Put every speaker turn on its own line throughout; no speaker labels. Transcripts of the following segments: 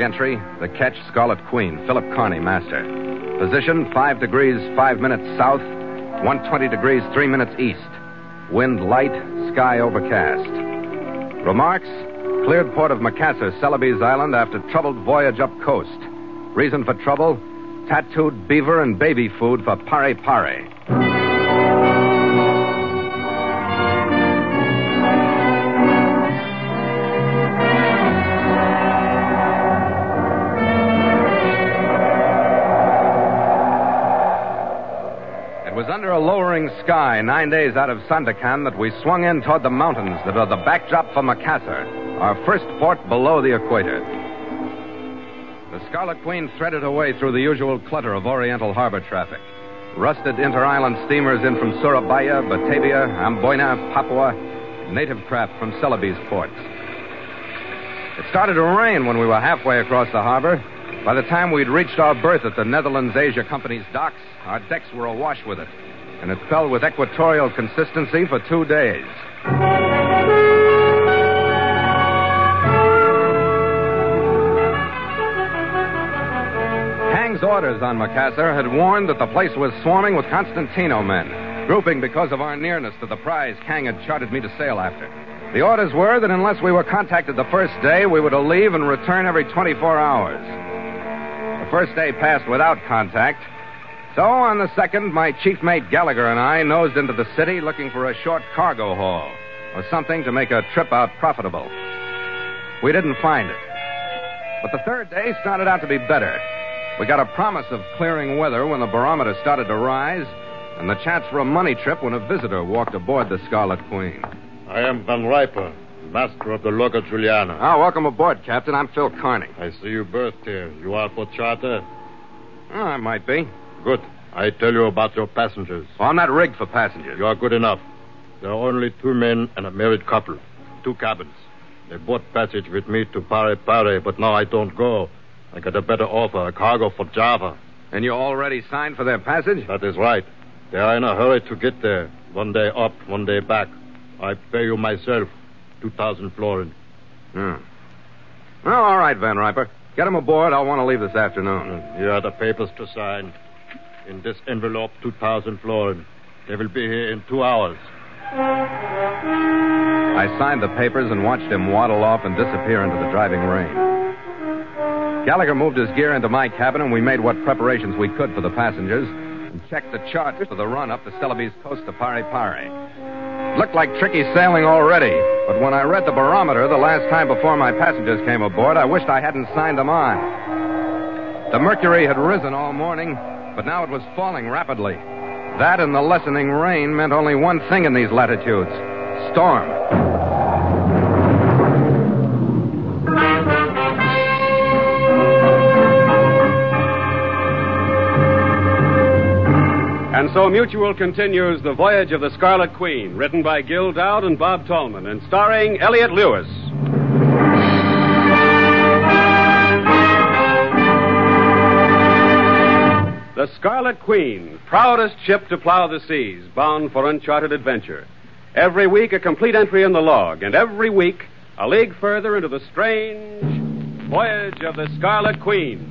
Entry, the ketch Scarlet Queen, Philip Kearney, master. Position 5 degrees 5 minutes south, 120 degrees 3 minutes east. Wind light, sky overcast. Remarks Cleared port of Macassar, Celebes Island, after troubled voyage up coast. Reason for trouble tattooed beaver and baby food for pare pare. Lowering sky, nine days out of Sandakan, that we swung in toward the mountains that are the backdrop for Macassar, our first port below the equator. The Scarlet Queen threaded her way through the usual clutter of Oriental harbor traffic. Rusted inter-island steamers in from Surabaya, Batavia, Amboina, Papua, native craft from Celebes ports. It started to rain when we were halfway across the harbor. By the time we'd reached our berth at the Netherlands Asia Company's docks, our decks were awash with it, and it fell with equatorial consistency for two days. Hang's orders on Macassar had warned that the place was swarming with Constantino men, grouping because of our nearness to the prize Kang had chartered me to sail after. The orders were that unless we were contacted the first day, we were to leave and return every 24 hours. The first day passed without contact. So on the second, my chief mate Gallagher and I nosed into the city looking for a short cargo haul or something to make a trip out profitable. We didn't find it. But the third day started out to be better. We got a promise of clearing weather when the barometer started to rise, and the chance for a money trip when a visitor walked aboard the Scarlet Queen.
I am Van Riper, master of the Loca Juliana.
Ah, welcome aboard, Captain. I'm Phil Kearney.
I see you berthed here. You are for charter?
Oh, I might be.
Good. I tell you about your passengers.
Well, I'm not rigged for passengers.
You are good enough. There are only two men and a married couple. Two cabins. They bought passage with me to Pare Pare, but now I don't go. I got a better offer, a cargo for Java.
And you already signed for their passage?
That is right. They are in a hurry to get there. One day up, one day back. I pay you myself. Two thousand florin.
Hmm. Well, all right, Van Riper. Get them aboard. I'll want to leave this afternoon.
You have the papers to sign. In this envelope, two thousand florins. They will be here in two hours.
I signed the papers and watched him waddle off and disappear into the driving rain. Gallagher moved his gear into my cabin, and we made what preparations we could for the passengers and checked the chart for the run up the Celebes coast to Pare Pare. It looked like tricky sailing already, but when I read the barometer the last time before my passengers came aboard, I wished I hadn't signed them on. The mercury had risen all morning, but now it was falling rapidly. That and the lessening rain meant only one thing in these latitudes storm.
And so Mutual continues The Voyage of the Scarlet Queen, written by Gil Doud and Bob Tallman, and starring Elliott Lewis. The Scarlet Queen, proudest ship to plow the seas, bound for uncharted adventure. Every week, a complete entry in the log, and every week, a league further into the strange voyage of the Scarlet Queen.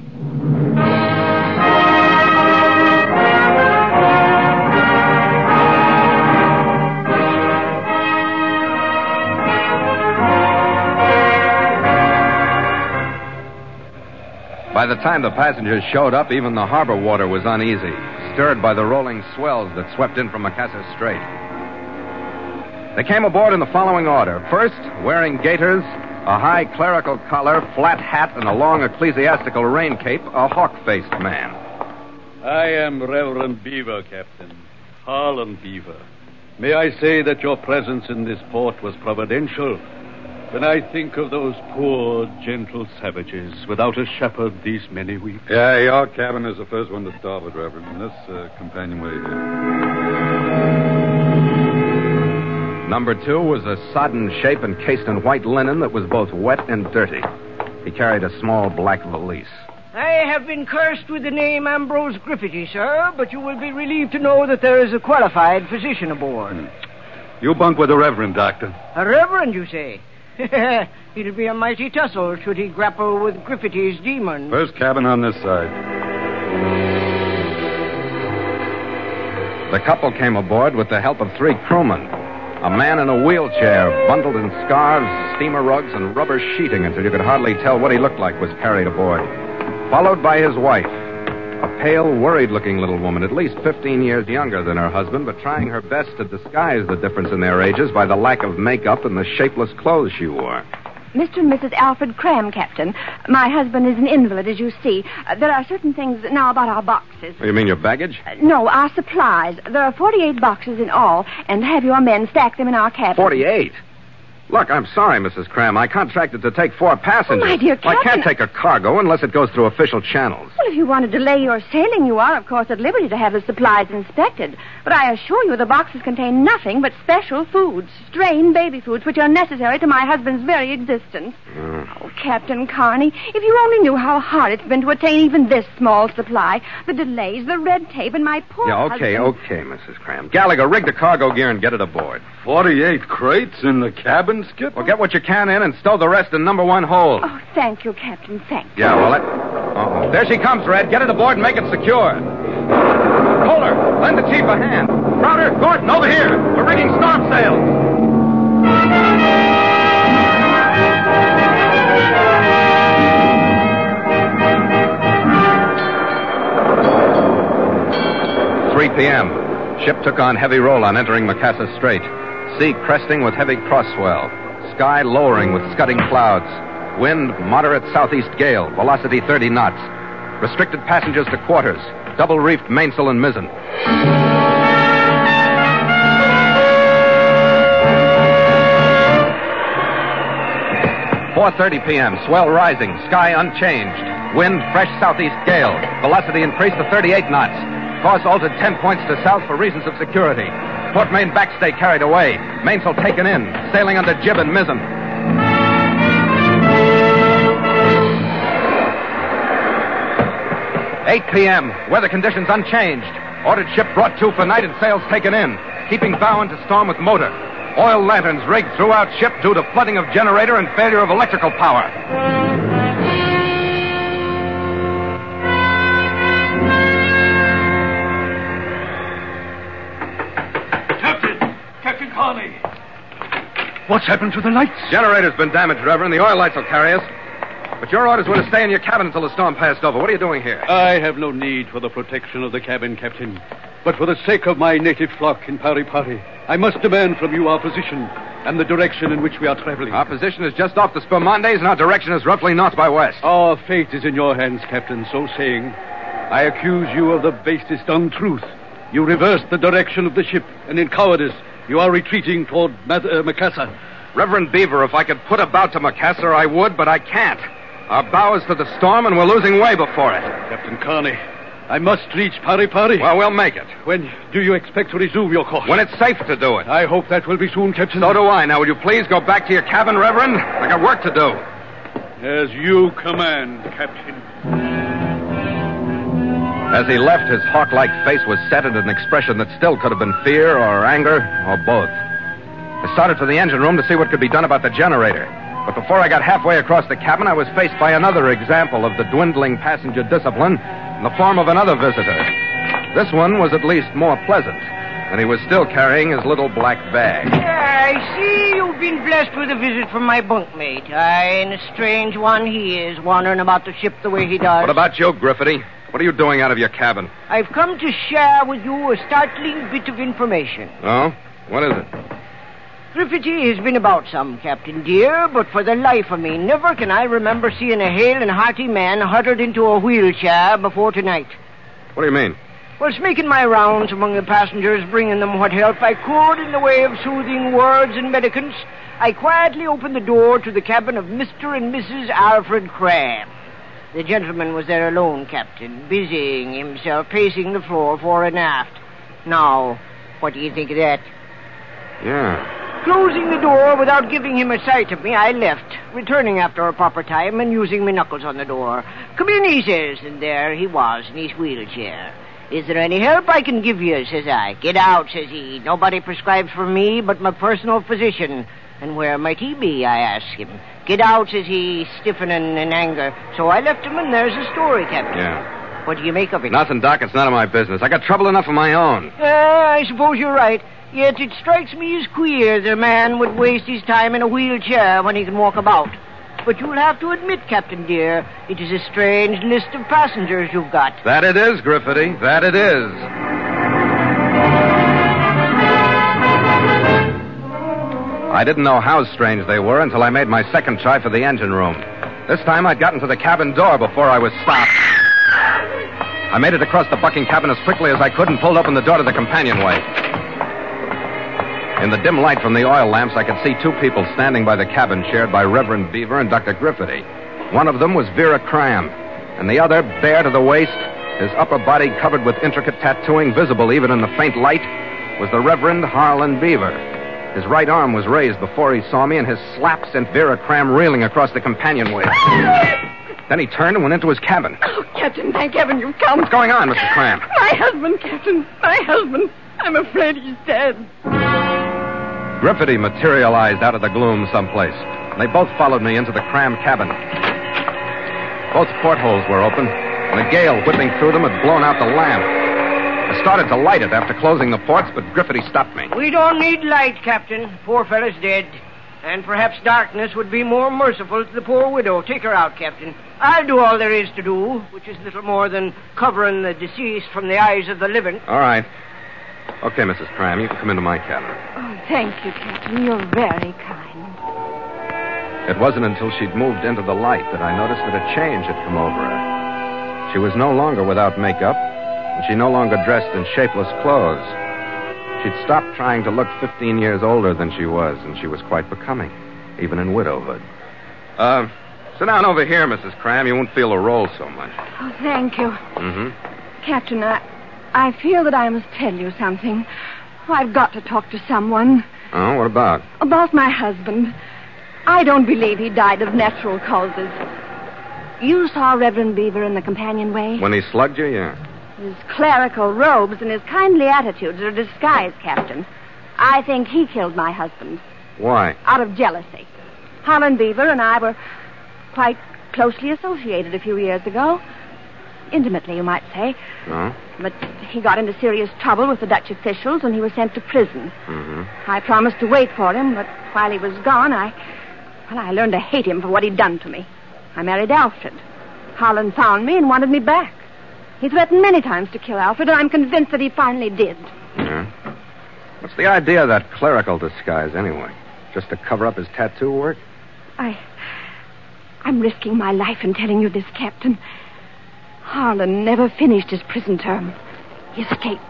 By the time the passengers showed up, even the harbor water was uneasy, stirred by the rolling swells that swept in from Macassar Strait. They came aboard in the following order. First, wearing gaiters, a high clerical collar, flat hat, and a long ecclesiastical rain cape, a hawk faced man.
I am Reverend Beaver, Captain. Harlan Beaver. May I say that your presence in this port was providential? When I think of those poor, gentle savages without a shepherd these many weeks.
Yeah, your cabin is the first one to starboard, Reverend. And this uh, companionway here.
Number two was a sodden shape encased in white linen that was both wet and dirty. He carried a small black valise.
I have been cursed with the name Ambrose Griffiths, sir, but you will be relieved to know that there is a qualified physician aboard.
You bunk with the Reverend, Doctor.
A reverend, you say? It'll be a mighty tussle should he grapple with Griffith's demon.
First cabin on this side.
The couple came aboard with the help of three crewmen. A man in a wheelchair, bundled in scarves, steamer rugs, and rubber sheeting until you could hardly tell what he looked like, was carried aboard. Followed by his wife, pale, worried looking little woman, at least 15 years younger than her husband, but trying her best to disguise the difference in their ages by the lack of makeup and the shapeless clothes she wore.
Mr. and Mrs. Alfred Cram, Captain. My husband is an invalid, as you see. Uh, there are certain things now about our boxes.
You mean your baggage?
Uh, no, our supplies. There are 48 boxes in all, and have your men stack them in our cabin.
48? Look, I'm sorry, Mrs. Cram. I contracted to take four passengers.
Oh, my dear Captain.
I can't take a cargo unless it goes through official channels.
Well, if you want to delay your sailing, you are, of course, at liberty to have the supplies inspected. But I assure you the boxes contain nothing but special foods, strained baby foods, which are necessary to my husband's very existence. Mm. Oh, Captain Kearney, if you only knew how hard it's been to attain even this small supply, the delays, the red tape, and my poor
Yeah, okay,
husband...
okay, Mrs. Cram. Gallagher, rig the cargo gear and get it aboard.
48 crates in the cabin, Skipper?
Well, get what you can in and stow the rest in number one hold.
Oh, thank you, Captain, thank you.
Yeah, well, that... Uh-oh. There she comes, Red. Get it aboard and make it secure. Kohler, lend the chief a hand. Crowder, Gordon, over here. We're rigging storm sails. Three p.m. Ship took on heavy roll on entering Macassar Strait. Sea cresting with heavy crosswell. Sky lowering with scudding clouds. Wind moderate southeast gale. Velocity 30 knots. Restricted passengers to quarters. Double reefed mainsail and mizzen. Four thirty p.m. Swell rising. Sky unchanged. Wind fresh southeast gale. Velocity increased to 38 knots. Course altered 10 points to south for reasons of security. Port main backstay carried away. Mainsail taken in. Sailing under jib and mizzen. 8 p.m. Weather conditions unchanged. Ordered ship brought to for night and sails taken in. Keeping bow into storm with motor. Oil lanterns rigged throughout ship due to flooding of generator and failure of electrical power.
What's happened to the lights?
Generator's been damaged, Reverend. The oil lights will carry us. But your orders were to stay in your cabin until the storm passed over. What are you doing here?
I have no need for the protection of the cabin, Captain. But for the sake of my native flock in Pare Pare, I must demand from you our position and the direction in which we are traveling.
Our position is just off the Spermondes, and our direction is roughly north by west.
Our fate is in your hands, Captain. So saying, I accuse you of the basest untruth. You reversed the direction of the ship, and in cowardice, you are retreating toward uh, Macassar.
Reverend Beaver, if I could put about to Macassar, I would, but I can't. Our bow is to the storm, and we're losing way before it.
Captain Kearney, I must reach Pare Pare.
Well, we'll make it.
when do you expect to resume your course?
When it's safe to do it.
I hope that will be soon, Captain.
So do I. Now, will you please go back to your cabin, Reverend? I got work to do.
As you command, Captain.
As he left, his hawk like face was set in an expression that still could have been fear or anger or both. I started for the engine room to see what could be done about the generator. But before I got halfway across the cabin, I was faced by another example of the dwindling passenger discipline in the form of another visitor. This one was at least more pleasant, and he was still carrying his little black bag.
Yeah, I see you've been blessed with a visit from my bunkmate. Aye, and a strange one he is, wandering about the ship the way he does.
What about you, Griffity? What are you doing out of your cabin?
I've come to share with you a startling bit of information.
Oh? What is it?
Griffity has been about some, Captain dear, but for the life of me, never can I remember seeing a hale and hearty man huddled into a wheelchair before tonight.
What do you mean?
Was making my rounds among the passengers, bringing them what help I could in the way of soothing words and medicaments, I quietly opened the door to the cabin of Mr. and Mrs. Alfred Cram. The gentleman was there alone, Captain, busying himself pacing the floor fore and aft. Now, what do you think of that?
Yeah.
Closing the door without giving him a sight of me, I left, returning after a proper time and using my knuckles on the door. Come in, he says, and there he was in his wheelchair. Is there any help I can give you, says I. Get out, says he. Nobody prescribes for me but my personal physician. And where might he be, I ask him. Get out, says he, stiffening in anger. So I left him, and there's the story, Captain.
Yeah.
What do you make of it?
Nothing, Doc. It's none of my business. I got trouble enough of my own.
Uh, I suppose you're right. Yet it strikes me as queer that a man would waste his time in a wheelchair when he can walk about. But you'll have to admit, Captain dear, it is a strange list of passengers you've got.
That it is, Griffity. That it is. I didn't know how strange they were until I made my second try for the engine room. This time I'd gotten to the cabin door before I was stopped. I made it across the bucking cabin as quickly as I could and pulled open the door to the companionway. In the dim light from the oil lamps, I could see two people standing by the cabin shared by Reverend Beaver and Dr. Griffity. One of them was Vera Cram, and the other, bare to the waist, his upper body covered with intricate tattooing visible even in the faint light, was the Reverend Harlan Beaver. His right arm was raised before he saw me, and his slap sent Vera Cram reeling across the companionway. then he turned and went into his cabin.
Oh, Captain, thank heaven you've come.
What's going on, Mr. Cram?
My husband, Captain. My husband. I'm afraid he's dead.
Griffity materialized out of the gloom someplace. They both followed me into the cram cabin. Both portholes were open, and a gale whipping through them had blown out the lamp. I started to light it after closing the ports, but Griffity stopped me.
We don't need light, Captain. Poor fellow's dead. And perhaps darkness would be more merciful to the poor widow. Take her out, Captain. I'll do all there is to do, which is little more than covering the deceased from the eyes of the living.
All right. Okay, Mrs. Cram, you can come into my cabin.
Oh, thank you, Captain. You're very kind.
It wasn't until she'd moved into the light that I noticed that a change had come over her. She was no longer without makeup, and she no longer dressed in shapeless clothes. She'd stopped trying to look 15 years older than she was, and she was quite becoming, even in widowhood. Uh, sit down over here, Mrs. Cram. You won't feel the roll so much.
Oh, thank you.
Mm-hmm.
Captain, I, I feel that I must tell you something. I've got to talk to someone.
Oh, what about?
About my husband. I don't believe he died of natural causes. You saw Reverend Beaver in the companionway?
When he slugged you, yeah.
His clerical robes and his kindly attitudes are a disguise, Captain. I think he killed my husband
Why?
out of jealousy. Harlan Beaver and I were quite closely associated a few years ago. Intimately, you might say.
No?
But he got into serious trouble with the Dutch officials and he was sent to prison.
Mm-hmm.
I promised to wait for him, but while he was gone, I. Well, I learned to hate him for what he'd done to me. I married Alfred. Harlan found me and wanted me back. He threatened many times to kill Alfred, and I'm convinced that he finally did.
Yeah. What's the idea of that clerical disguise, anyway? Just to cover up his tattoo work?
I. I'm risking my life in telling you this, Captain. Harlan never finished his prison term. He escaped.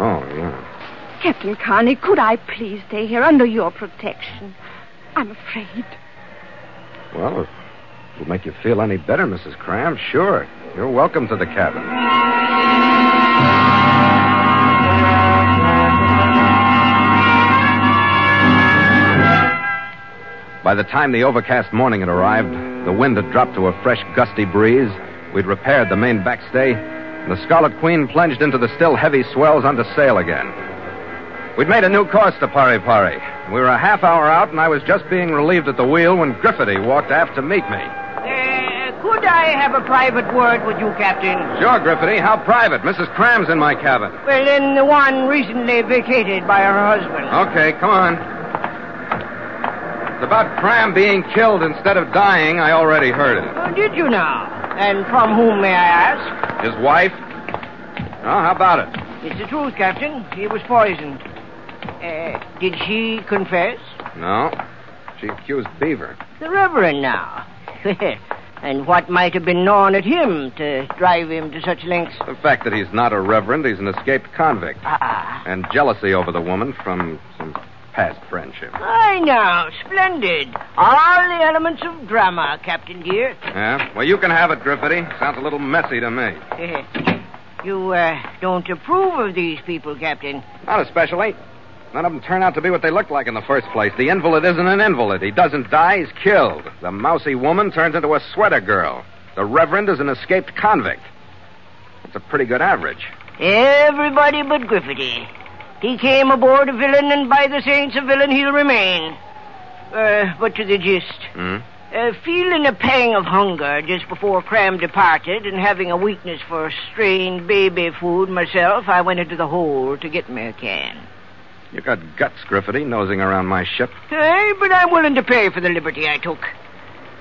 Oh, yeah.
Captain Kearney, could I please stay here under your protection? I'm afraid.
Well, if it'll make you feel any better, Mrs. Cram, sure. You're welcome to the cabin. By the time the overcast morning had arrived, the wind had dropped to a fresh, gusty breeze. We'd repaired the main backstay, and the Scarlet Queen plunged into the still heavy swells under sail again. We'd made a new course to Pare Pare. We were a half hour out, and I was just being relieved at the wheel when Griffithy walked aft to meet me.
Uh, could I have a private word with you, Captain?
Sure, Griffithy. How private? Mrs. Cram's in my cabin.
Well, in the one recently vacated by her husband.
Okay, come on. It's about Cram being killed instead of dying. I already heard it.
Oh, did you now? And from whom, may I ask?
His wife? Oh, how about it?
It's the truth, Captain. He was poisoned. Uh, did she confess?
No. She accused Beaver.
The Reverend now. and what might have been gnawing at him to drive him to such lengths?
The fact that he's not a reverend, he's an escaped convict.
Ah.
And jealousy over the woman from some past friendship.
Aye, now, splendid. All the elements of drama, Captain dear.
Yeah? Well, you can have it, Griffity. Sounds a little messy to me.
you uh, don't approve of these people, Captain.
Not especially. None of them turn out to be what they looked like in the first place. The invalid isn't an invalid. He doesn't die, he's killed. The mousy woman turns into a sweater girl. The reverend is an escaped convict. It's a pretty good average.
Everybody but Griffity. He came aboard a villain, and by the saints, a villain he'll remain. Uh, but to the gist.
Hmm?
Uh, feeling a pang of hunger just before Cram departed and having a weakness for strained baby food myself, I went into the hold to get me a can.
You got guts, Griffity, nosing around my ship.
Hey, but I'm willing to pay for the liberty I took.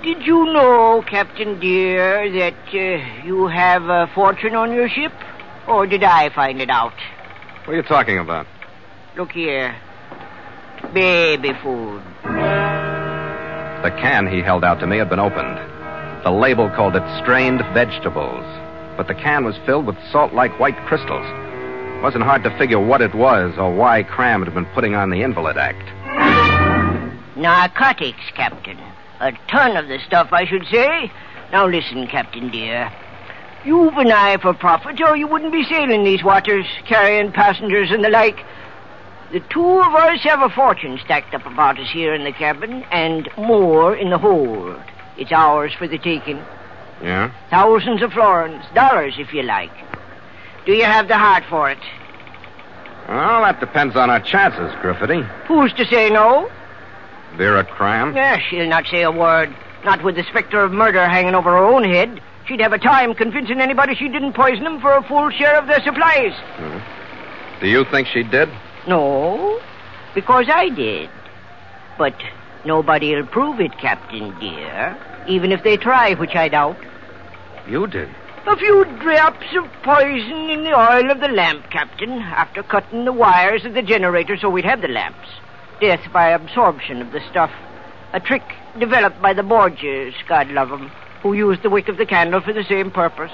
Did you know, Captain Dear, that uh, you have a fortune on your ship? Or did I find it out?
What are you talking about?
Look here. Baby food.
The can he held out to me had been opened. The label called it strained vegetables, but the can was filled with salt like white crystals. It wasn't hard to figure what it was or why Cram had been putting on the Invalid Act.
Narcotics, Captain. A ton of the stuff, I should say. Now listen, Captain dear. You've an eye for profit, or you wouldn't be sailing these waters, carrying passengers and the like. The two of us have a fortune stacked up about us here in the cabin, and more in the hold. It's ours for the taking.
Yeah?
Thousands of florins, dollars if you like. Do you have the heart for it?
Well, that depends on our chances, Griffity.
Who's to say no?
Vera Cram?
Yeah, she'll not say a word. Not with the specter of murder hanging over her own head. She'd have a time convincing anybody she didn't poison them for a full share of their supplies. Hmm.
Do you think she did?
No, because I did. But nobody'll prove it, Captain dear. Even if they try, which I doubt.
You did.
A few drops of poison in the oil of the lamp, Captain, after cutting the wires of the generator so we'd have the lamps. Death by absorption of the stuff. A trick developed by the Borgias, God love 'em, who used the wick of the candle for the same purpose.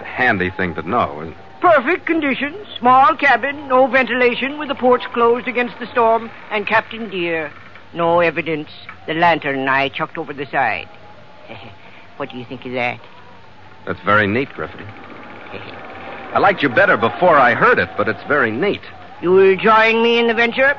A handy thing to know. isn't it?
Perfect conditions. Small cabin, no ventilation, with the ports closed against the storm, and Captain Dear, no evidence. The lantern I chucked over the side. what do you think of that?
That's very neat, Griffity. I liked you better before I heard it, but it's very neat.
You will join me in the venture?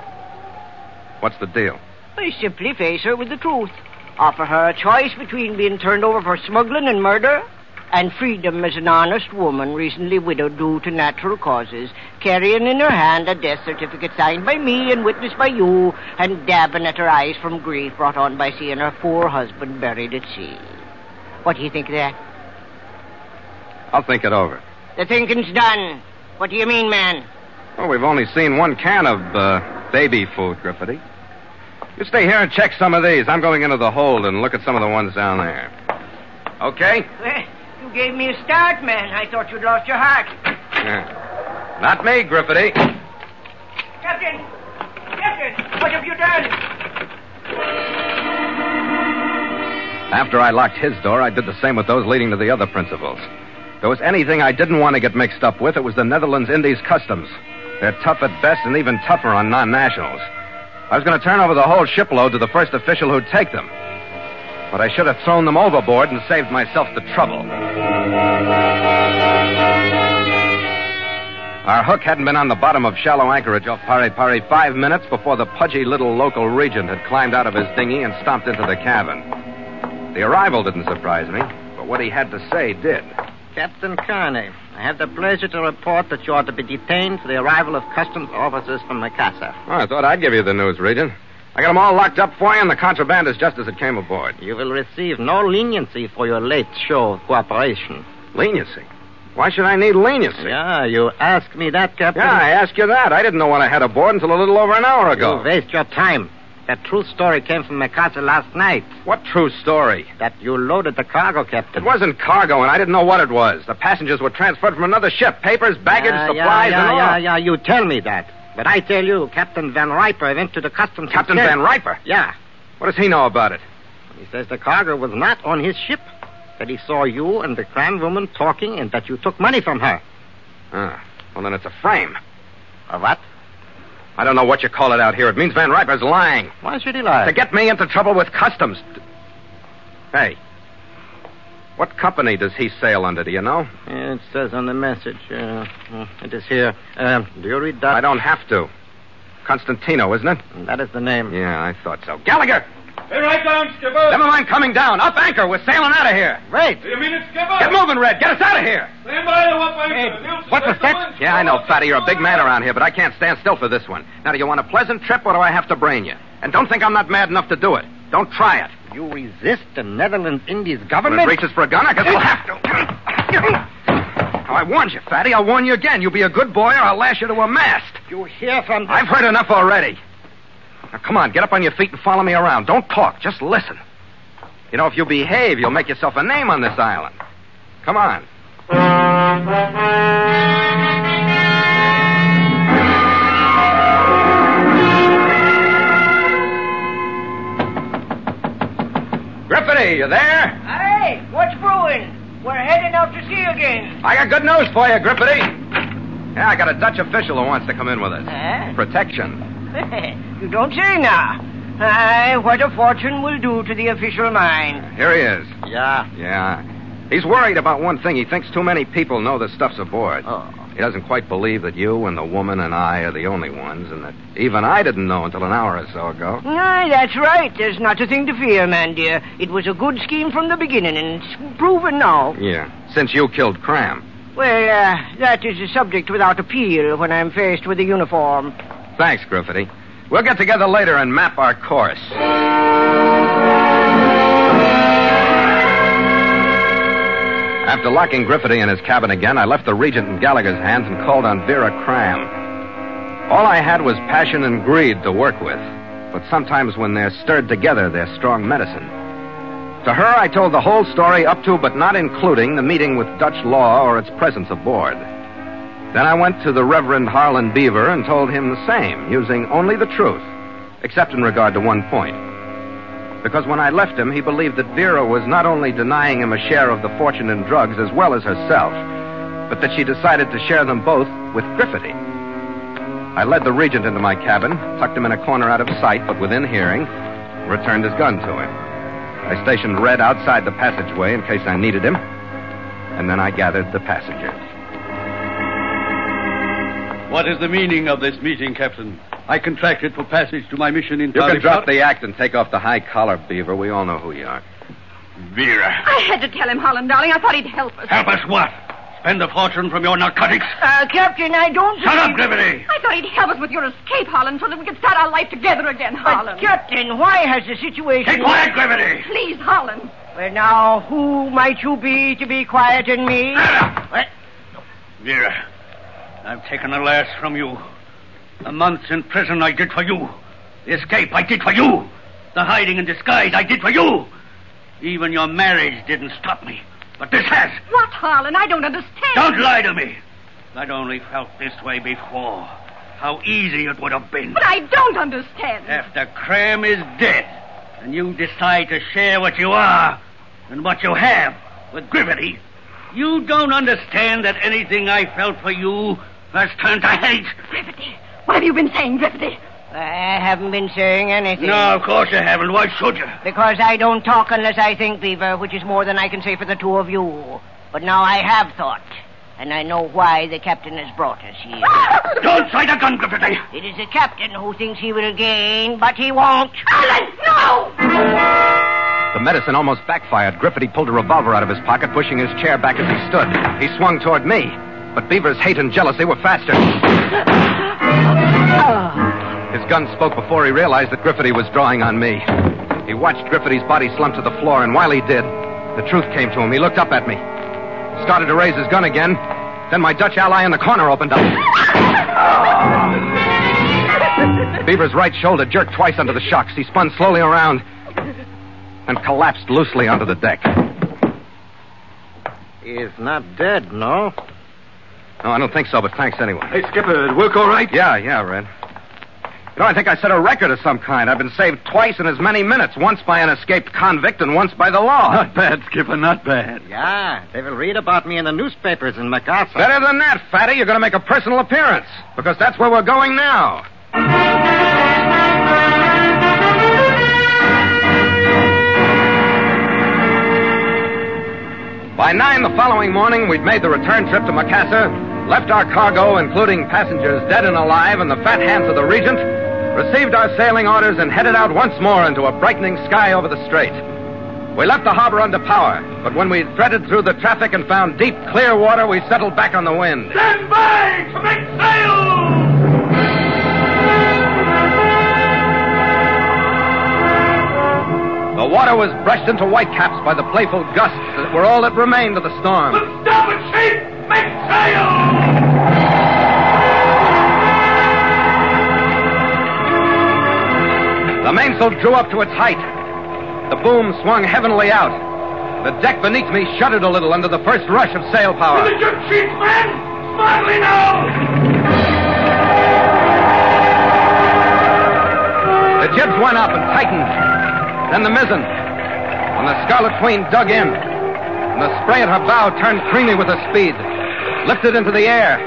What's the deal?
I simply face her with the truth. Offer her a choice between being turned over for smuggling and murder and freedom as an honest woman recently widowed due to natural causes, carrying in her hand a death certificate signed by me and witnessed by you, and dabbing at her eyes from grief brought on by seeing her poor husband buried at sea. What do you think of that?
I'll think it over.
The thinking's done. What do you mean, man?
Well, we've only seen one can of uh, baby food, Griffity. You stay here and check some of these. I'm going into the hold and look at some of the ones down there. Okay?
Well, you gave me a start, man. I thought you'd lost your heart.
Yeah. Not me, Griffity.
Captain! Captain! What have you done?
After I locked his door, I did the same with those leading to the other principals. If there was anything I didn't want to get mixed up with, it was the Netherlands Indies Customs. They're tough at best and even tougher on non nationals. I was going to turn over the whole shipload to the first official who'd take them. But I should have thrown them overboard and saved myself the trouble. Our hook hadn't been on the bottom of shallow anchorage off Pare five minutes before the pudgy little local regent had climbed out of his dinghy and stomped into the cabin. The arrival didn't surprise me, but what he had to say did.
Captain Kearney, I have the pleasure to report that you are to be detained for the arrival of customs officers from Macassar.
Oh, I thought I'd give you the news, Regent. I got 'em all locked up for you, and the contraband is just as it came aboard.
You will receive no leniency for your late show of cooperation.
Leniency? Why should I need leniency?
Yeah, you asked me that, Captain.
Yeah, I asked you that. I didn't know what I had aboard until a little over an hour ago.
You
ago.
waste your time. That true story came from Macassar last night.
What true story?
That you loaded the cargo, Captain.
It wasn't cargo, and I didn't know what it was. The passengers were transferred from another ship. Papers, baggage,
yeah,
supplies,
yeah,
and all.
yeah, yeah, you tell me that. But I tell you, Captain Van Riper went to the customs.
Captain Van Riper?
Yeah.
What does he know about it?
He says the cargo was not on his ship. That he saw you and the Cram woman talking and that you took money from her.
Ah, well, then it's a frame.
A what?
I don't know what you call it out here. It means Van Riper's lying.
Why should he lie?
To get me into trouble with customs. Hey, what company does he sail under, do you know?
Yeah, It says on the message. Uh, uh, it is here. Um, do you read that?
I don't have to. Constantino, isn't it?
That is the name.
Yeah, I thought so. Gallagher!
Stay right down, Skipper.
Never mind coming down. Up anchor. We're sailing out of here.
Wait.
Do you mean it, Skipper?
Get moving, Red. Get us out of here.
Stand by to up anchor. Nielsen,
what was
the
that?
Yeah, I know. Fatty. You're a big man around here, but I can't stand still for this one. Now, do you want a pleasant trip, or do I have to brain you? And don't think I'm not mad enough to do it. Don't try it.
You resist the Netherlands Indies
When
government?
it reaches for a gun, I guess we'll have to. Now, I warned you, Fatty. I'll warn you again. You be a good boy, or I'll lash you to a mast.
You hear from the...
I've heard enough already. Now, come on, get up on your feet and follow me around. Don't talk, just listen. You know, if you behave, you'll make yourself a name on this island. Come on. Griffity, you there?
Hey, what's brewing? We're heading out to sea again.
I got good news for you, Griffity. Yeah, I got a Dutch official who wants to come in with us.
Huh?
Protection.
You don't say now. Aye, what a fortune will do to the official mind.
Here he is.
Yeah.
Yeah. He's worried about one thing. He thinks too many people know the stuff's aboard.
Oh.
He doesn't quite believe that you and the woman and I are the only ones, and that even I didn't know until an hour or so ago.
Aye, that's right. There's not a thing to fear, man dear. It was a good scheme from the beginning, and it's proven now.
Yeah. Since you killed Cram.
Well, uh, that is a subject without appeal when I'm faced with a uniform.
Thanks, Griffity. We'll get together later and map our course. After locking Griffity in his cabin again, I left the Regent in Gallagher's hands and called on Vera Cram. All I had was passion and greed to work with, but sometimes when they're stirred together, they're strong medicine. To her, I told the whole story up to but not including the meeting with Dutch law or its presence aboard. Then I went to the Reverend Harlan Beaver and told him the same, using only the truth, except in regard to one point. Because when I left him, he believed that Vera was not only denying him a share of the fortune in drugs as well as herself, but that she decided to share them both with Griffity. I led the Regent into my cabin, tucked him in a corner out of sight but within hearing, returned his gun to him. I stationed Red outside the passageway in case I needed him, and then I gathered the passengers.
What is the meaning of this meeting, Captain? I contracted for passage to my mission in
You can drop the act and take off the high collar, Beaver. We all know who you are.
Vera.
I had to tell him, Harlan, darling. I thought he'd help us.
Help us what? Spend a fortune from your narcotics?
Uh, Captain, I don't
Shut up,
see-
Griffity!
I thought he'd help us with your escape, Harlan, so that we could start our life together again,
But,
Harlan.
Captain, why has the situation...
Keep quiet, Griffity!
Please, Harlan.
Well, now, who might you be to be quiet in me?
Vera!
What?
Vera, I've taken a last from you. The months in prison I did for you. The escape I did for you. The hiding in disguise I did for you. Even your marriage didn't stop me. But this has.
What, Harlan? I don't understand.
Don't lie to me. I'd only felt this way before. How easy it would have been.
But I don't understand.
After Cram is dead, and you decide to share what you are and what you have with Griffity, you don't understand that anything I felt for you has turned to hate.
Griffity. What have you been saying, Griffity?
I haven't been saying anything.
No, of course you haven't. Why should you?
Because I don't talk unless I think, Beaver, which is more than I can say for the two of you. But now I have thought, and I know why the captain has brought us here.
Don't sight a gun, Griffity.
It is the captain who thinks he will gain, but he won't.
Harlan, no!
The medicine almost backfired. Griffity pulled a revolver out of his pocket, pushing his chair back as he stood. He swung toward me, but Beaver's hate and jealousy were faster. His gun spoke before he realized that Griffity was drawing on me. He watched Griffity's body slump to the floor, and while he did, the truth came to him. He looked up at me, started to raise his gun again. Then my Dutch ally in the corner opened up. Beaver's right shoulder jerked twice under the shocks. He spun slowly around and collapsed loosely onto the deck.
He's not dead, no?
No, I don't think so, but thanks anyway.
Hey, Skipper, it work all right?
Yeah, yeah, Red. You know, I think I set a record of some kind. I've been saved twice in as many minutes, once by an escaped convict and once by the law.
Not bad, Skipper, not bad.
Yeah, they will read about me in the newspapers in Macassar.
Better than that, Fatty. You're going to make a personal appearance, because that's where we're going now. By nine the following morning, we'd made the return trip to Macassar, left our cargo, including passengers dead and alive, in the fat hands of the Regent, received our sailing orders, and headed out once more into a brightening sky over the strait. We left the harbor under power, but when we threaded through the traffic and found deep, clear water, we settled back on the wind.
Stand by to make sail!
The water was brushed into whitecaps by the playful gusts that were all that remained of the storm.
Starboard sheet! Make sail!
The mainsail drew up to its height. The boom swung heavenly out. The deck beneath me shuddered a little under the first rush of sail power.
To the jib sheets, men! Smartly now!
The jibs went up and tightened. Then the mizzen. And the Scarlet Queen dug in, and the spray at her bow turned creamy with her speed, lifted into the air,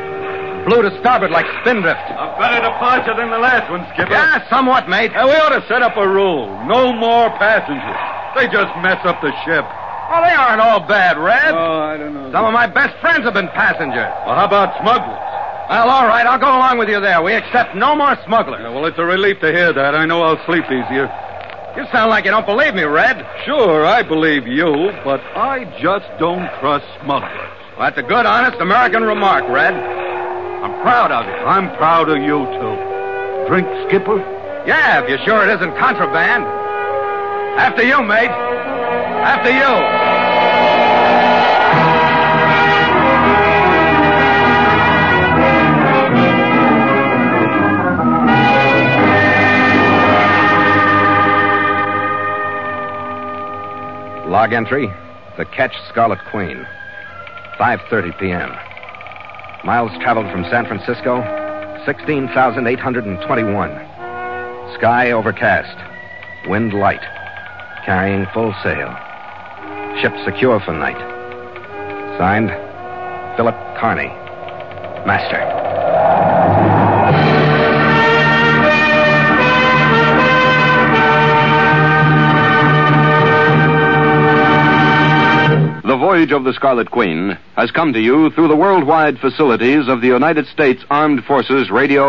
blew to starboard like spindrift.
A better departure than the last one, Skipper.
Yeah, somewhat, mate.
Now, we ought to set up a rule. No more passengers. They just mess up the ship.
Well, they aren't all bad, Red.
Oh, I don't know.
Some of my best friends have been passengers.
Well, how about smugglers?
Well, all right, I'll go along with you there. We accept no more smugglers.
Yeah, well, it's a relief to hear that. I know I'll sleep easier.
You sound like you don't believe me, Red.
Sure, I believe you, but I just don't trust smugglers.
Well, that's a good, honest American remark, Red. I'm proud of you.
I'm proud of you, too. Drink, Skipper?
Yeah, if you're sure it isn't contraband. After you, mate. After you. Log entry: The Ketch Scarlet Queen. 5:30 p.m. Miles traveled from San Francisco, 16,821. Sky overcast. Wind light. Carrying full sail. Ship secure for night. Signed, Philip Kearney. Master.
Voyage of the Scarlet Queen has come to you through the worldwide facilities of the United States Armed Forces Radio.